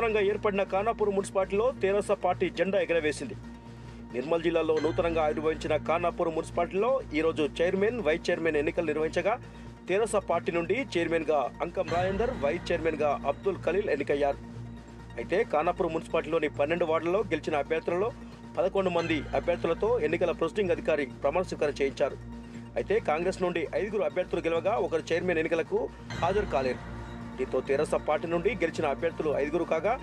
నూతనంగా ఏర్పడిన ఖానాపూర్ మున్సిపాలిటీలో తెరాస పార్టీ జెండా ఎగరవేసింది. నిర్మల్ జిల్లాలో నూతనంగా ఆవిర్భవించిన ఖానాపూర్ మున్సిపాలిటీలో ఈరోజు చైర్మన్ వైస్ చైర్మన్ ఎన్నికలు నిర్వహించగా తెరాస పార్టీ నుండి చైర్మన్గా అంకం రాజేందర్ వైస్ చైర్మన్గా అబ్దుల్ ఖలీల్ ఎన్నికయ్యారు. అయితే ఖానాపూర్ మున్సిపాలిటీలోని పన్నెండు వార్డులలో గెలిచిన అభ్యర్థులలో పదకొండు మంది అభ్యర్థులతో ఎన్నికల ప్రొసీడింగ్ అధికారి ప్రమాణ స్వీకారం చేయించారు. అయితే కాంగ్రెస్ నుండి ఐదుగురు అభ్యర్థులు గెలవగా ఒకరు చైర్మన్ ఎన్నికలకు హాజరు కాలేరు. దీంతో తెరాస పార్టీ నుండి గెలిచిన అభ్యర్థులు ఐదుగురు కాగా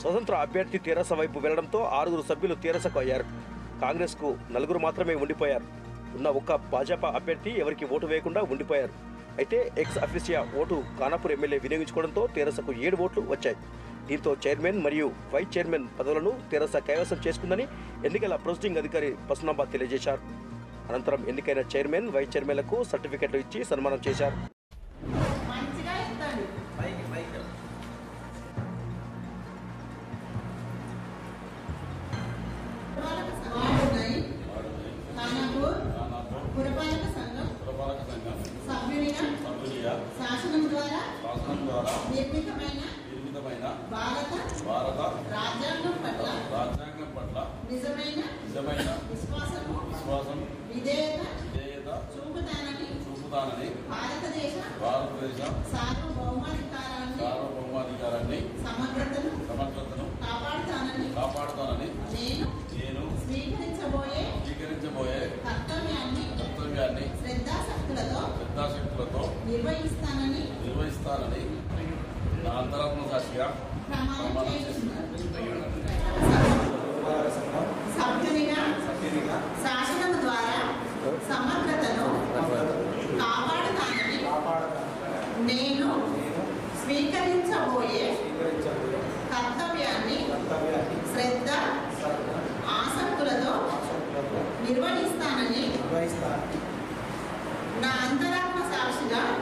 స్వతంత్ర అభ్యర్థి తెరాస వైపు వెళ్ళడంతో ఆరుగురు సభ్యులు తెరాసకు అయ్యారు. కాంగ్రెస్కు నలుగురు మాత్రమే ఉండిపోయారు. ఉన్న ఒక్క భాజపా అభ్యర్థి ఎవరికి ఓటు వేయకుండా ఉండిపోయారు. అయితే ex officio vote Khanapur MLA వినియోగించుకోవడంతో తెరసకు ఏడు ఓట్లు వచ్చాయి. దీంతో చైర్మన్ మరియు వైస్ చైర్మన్ పదవులను తెరస కైవసం చేసుకుందని ఎన్నికల ప్రొసీడింగ్ అధికారి పసునాబాద్ తెలియజేశారు. అనంతరం ఎన్నికైన చైర్మన్ వైస్ చైర్మన్లకు సర్టిఫికెట్లు ఇచ్చి సన్మానం చేశారు. ద్వారా నిర్మితమైన నిర్మితమైన భారత భారత రాజ్యాంగం పట్ల రాజ్యాంగం పట్ల నిజమైన నిజమైన విశ్వాసము విశ్వాసం విధేయత విధేయత చూపుతానని చూపుతానని భారతదేశ భారతదేశ సార్వభౌమాధికారాన్ని సార్వభౌమాధికారాన్ని సమగ్రతను శ్రద్ధాశక్తులతో నిర్వహిస్తానని నిర్వహిస్తానని నా అంతరాత్మ సాక్షిగా ప్రమాణం చేస్తున్నాను శాసనం ద్వారా సమగ్రతను కాపాడుతానని నేను స్వీకరించబోయే కర్తవ్యాన్ని కర్తవ్యాన్ని శ్రద్ధ శ్రద్ధ ఆసక్తులతో ఆసక్తులతో నిర్వహిస్తానని నిర్వహిస్తాను నా అంతరాత్మ సాక్షిగా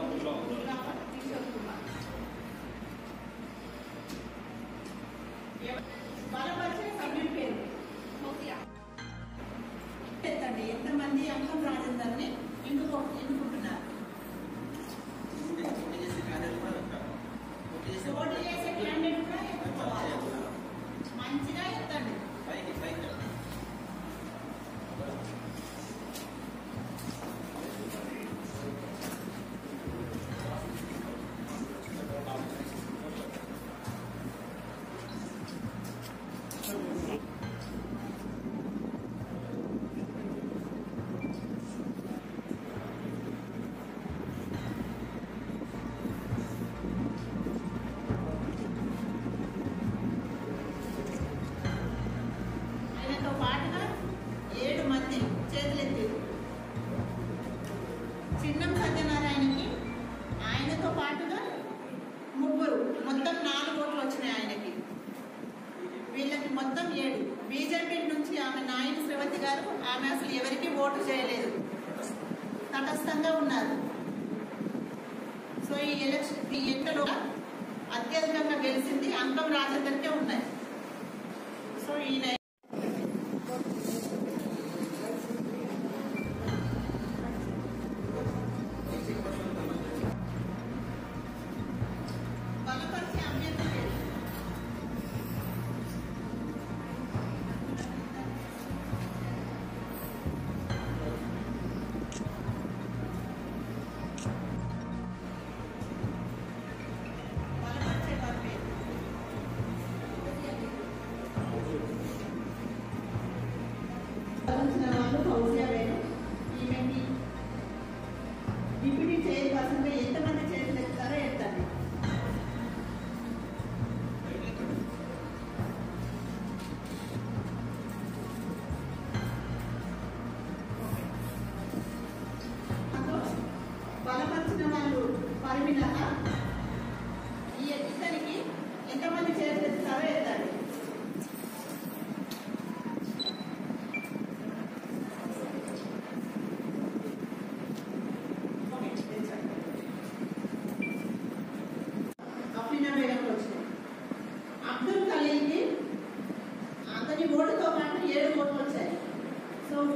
మొత్తం నాలుగు ఓట్లు వచ్చినాయి ఆయనకి. వీళ్ళకి మొత్తం ఏడు. బీజేపీ నుంచి ఆమె నాయని శ్రీవతి గారు ఆమె అసలు ఎవరికి ఓటు చేయలేదు. తటస్థంగా ఉన్నారు. సో ఈ ఎలక్షన్ ఈ ఎన్నికలో అత్యధికంగా గెలిచింది అంకం రాజేందర్కే ఉన్నాయి. సో ఈయన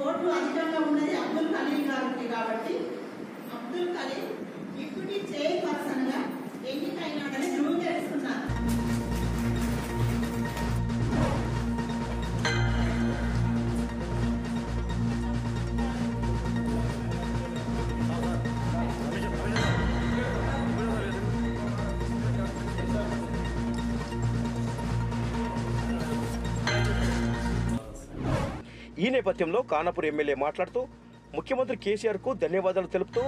ఓట్లు అధికంగా ఉన్నది అబ్దుల్ కలీం గారికి కాబట్టి అబ్దుల్ కలీం డిప్యూటీ చైర్పర్సన్గా ఎన్నికైనాడని ధృవీకరిస్తున్నారు. ఈ నేపథ్యంలో కానాపూర్ ఎమ్మెల్యే మాట్లాడుతూ ముఖ్యమంత్రి కేసీఆర్కు ధన్యవాదాలు తెలుపుతూ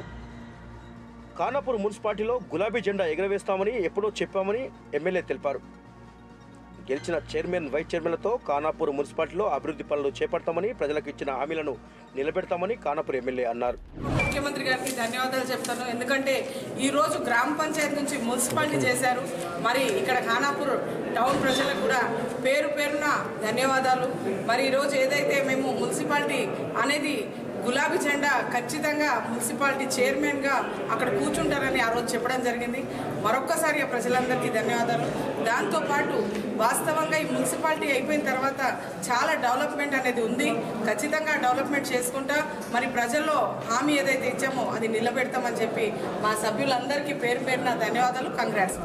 కానాపూర్ మున్సిపాలిటీలో గులాబీ జెండా ఎగరవేస్తామని ఎప్పుడో చెప్పామని ఎమ్మెల్యే తెలిపారు. గెలిచిన చైర్మన్ వైస్ చైర్మన్లతో కానాపూర్ మున్సిపాలిటీలో అభివృద్ధి పనులు చేపడతామని ప్రజలకు ఇచ్చిన హామీలను నిలబెడతామని కానాపూర్ ఎమ్మెల్యే అన్నారు. ముఖ్యమంత్రి గారికి ధన్యవాదాలు చెప్తాను. ఎందుకంటే ఈరోజు గ్రామ పంచాయతీ నుంచి మున్సిపాలిటీ చేశారు. మరి ఇక్కడ ఖానాపూర్ టౌన్ ప్రజలకు కూడా పేరు పేరున ధన్యవాదాలు. మరి ఈరోజు ఏదైతే మేము మున్సిపాలిటీ అనేది గులాబీ జెండా ఖచ్చితంగా మున్సిపాలిటీ చైర్మన్గా అక్కడ కూర్చుంటారని ఆ రోజు చెప్పడం జరిగింది. మరొక్కసారి ఆ ప్రజలందరికీ ధన్యవాదాలు. దాంతోపాటు వాస్తవంగా ఈ మున్సిపాలిటీ అయిపోయిన తర్వాత చాలా డెవలప్మెంట్ అనేది ఉంది. ఖచ్చితంగా డెవలప్మెంట్ చేసుకుంటా మరి ప్రజల్లో హామీ ఏదైతే ఇచ్చామో అది నిలబెడతామని చెప్పి మా సభ్యులందరికీ పేరు పేరున ధన్యవాదాలు. కంగ్రాట్స్